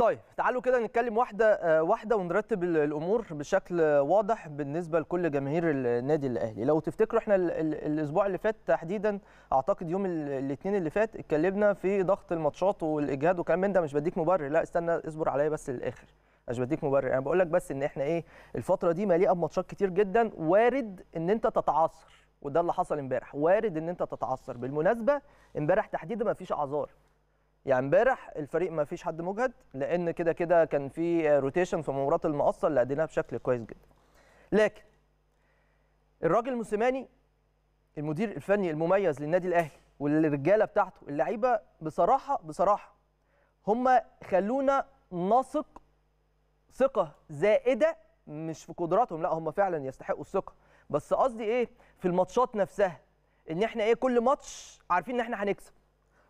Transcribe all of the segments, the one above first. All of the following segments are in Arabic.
طيب تعالوا كده نتكلم واحدة آه، واحدة ونرتب ال- الأمور بشكل واضح بالنسبة لكل جماهير النادي الأهلي. لو تفتكروا إحنا ال- ال- الأسبوع اللي فات تحديدا أعتقد يوم الاثنين اللي فات اتكلمنا في ضغط الماتشات والإجهاد وكلام من ده مش بديك مبرر لا استنى اصبر عليا بس للآخر مش بديك مبرر. أنا بقول لك بس إن إحنا إيه الفترة دي مليئة بماتشات كتير جدا وارد إن أنت تتعثر وده اللي حصل امبارح وارد إن أنت تتعثر. بالمناسبة امبارح تحديدا ما فيش أعذار. يعني امبارح الفريق ما فيش حد مجهد لأن كده كده كان في روتيشن في مباراة المقصة اللي أديناها بشكل كويس جدا. لكن الراجل موسيماني المدير الفني المميز للنادي الأهلي والرجالة بتاعته اللعيبة بصراحة بصراحة هم خلونا نثق ثقة زائدة مش في قدراتهم لا هم فعلا يستحقوا الثقة. بس قصدي إيه؟ في الماتشات نفسها إن إحنا إيه كل ماتش عارفين إن إحنا هنكسب.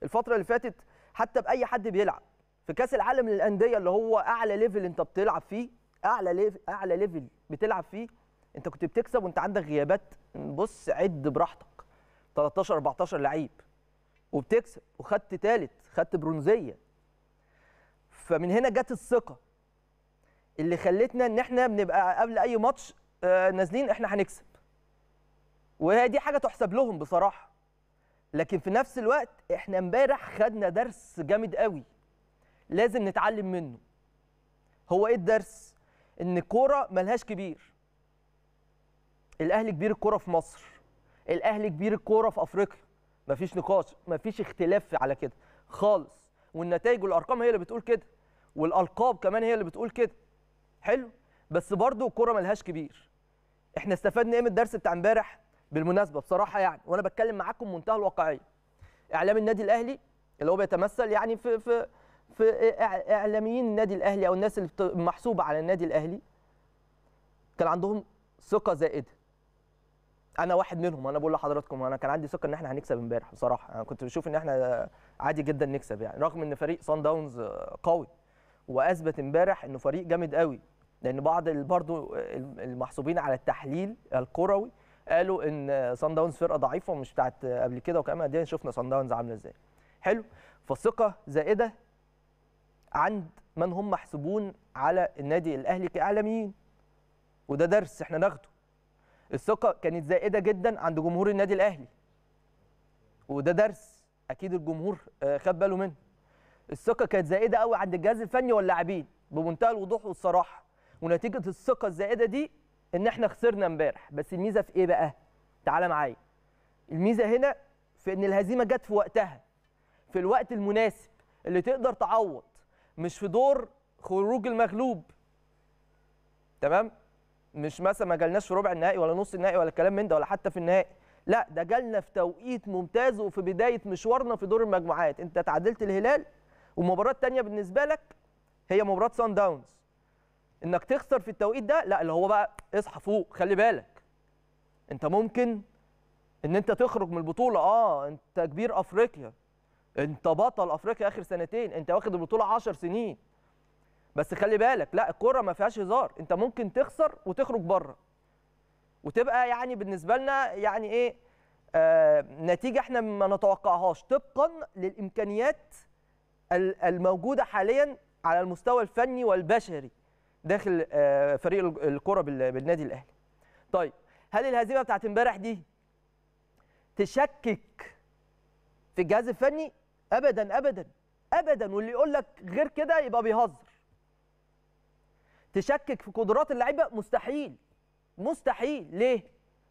الفترة اللي فاتت حتى بأي حد بيلعب. في كأس العالم للأندية اللي هو أعلى level أنت بتلعب فيه أعلى level أعلى level بتلعب فيه أنت كنت بتكسب وأنت عندك غيابات. بص عد براحتك. 13 14 لعيب وبتكسب. وخدت ثالث خدت برونزية. فمن هنا جت الثقة. اللي خلتنا إن إحنا بنبقى قبل أي ماتش آه، نازلين إحنا هنكسب. وهي دي حاجة تحسب لهم بصراحة. لكن في نفس الوقت إحنا امبارح خدنا درس جامد قوي لازم نتعلم منه. هو إيه الدرس؟ ان الكوره ملهاش كبير. الاهلي كبير الكورة في مصر. الاهلي كبير الكورة في افريقيا. مفيش نقاش مفيش اختلاف على كده خالص. والنتائج والارقام هي اللي بتقول كده. والألقاب كمان هي اللي بتقول كده. حلو؟ بس برضو الكورة ملهاش كبير. إحنا استفدنا إيه من الدرس بتاع امبارح؟ بالمناسبة بصراحة يعني وأنا بتكلم معاكم بمنتهى الواقعية. إعلام النادي الأهلي اللي هو بيتمثل يعني في في في إعلاميين النادي الأهلي أو الناس اللي محسوبه على النادي الأهلي كان عندهم ثقة زائدة. أنا واحد منهم أنا بقول لحضراتكم أنا كان عندي ثقة إن إحنا هنكسب إمبارح بصراحة. أنا كنت بشوف إن إحنا عادي جدا نكسب يعني رغم إن فريق صن داونز قوي وأثبت إمبارح إنه فريق جامد قوي لأن بعض برضو المحسوبين على التحليل الكروي قالوا إن صن داونز فرقة ضعيفة ومش بتاعت قبل كده وكمان قد شفنا صن داونز عاملة إزاي. حلو؟ فالثقه زائدة عند من هم محسوبون على النادي الأهلي كإعلاميين. وده درس إحنا ناخده. الثقة كانت زائدة جدا عند جمهور النادي الأهلي. وده درس أكيد الجمهور آه، خد باله منه. الثقة كانت زائدة قوي عند الجهاز الفني واللاعبين بمنتهى الوضوح والصراحة. ونتيجة الثقة الزائدة دي إن إحنا خسرنا إمبارح. بس الميزة في إيه بقى؟ تعالى معايا. الميزة هنا في إن الهزيمة جت في وقتها. في الوقت المناسب اللي تقدر تعوض. مش في دور خروج المغلوب. تمام؟ مش مثلا ما جالناش في ربع النهائي ولا نص النهائي ولا الكلام من ده ولا حتى في النهائي. لا ده جالنا في توقيت ممتاز وفي بداية مشوارنا في دور المجموعات. أنت تعادلت الهلال والمباراه الثانية بالنسبة لك هي مباراة سان داونز إنك تخسر في التوقيت ده لا اللي هو بقى اصحى فوق خلي بالك. أنت ممكن إن أنت تخرج من البطولة آه أنت كبير أفريقيا. أنت بطل أفريقيا آخر سنتين أنت واخد البطولة 10 سنين. بس خلي بالك لا الكورة ما فيهاش هزار. أنت ممكن تخسر وتخرج بره. وتبقى يعني بالنسبة لنا يعني إيه آه نتيجة إحنا ما نتوقعهاش. طبقا للإمكانيات ال- الموجودة حاليا على المستوى الفني والبشري. داخل آه فريق ال- الكرة بال- بالنادي الأهلي. طيب هل الهزيمة بتاعت امبارح دي تشكك في الجهاز الفني؟ ابدا ابدا ابدا. واللي يقول لك غير كده يبقى بيهزر. تشكك في قدرات اللعيبة؟ مستحيل مستحيل. ليه؟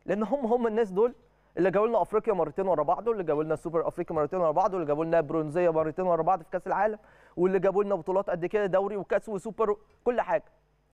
لأن هم هم الناس دول اللي جابوا لنا أفريقيا مرتين ورا بعض واللي جابوا لنا السوبر أفريقيا مرتين ورا بعض واللي جابوا لنا برونزية مرتين ورا بعض في كأس العالم واللي جابوا لنا بطولات قد كده دوري وكأس وسوبر كل حاجة.